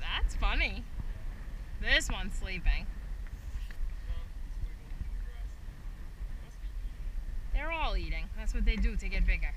That's funny. This one's sleeping. They're all eating. That's what they do to get bigger.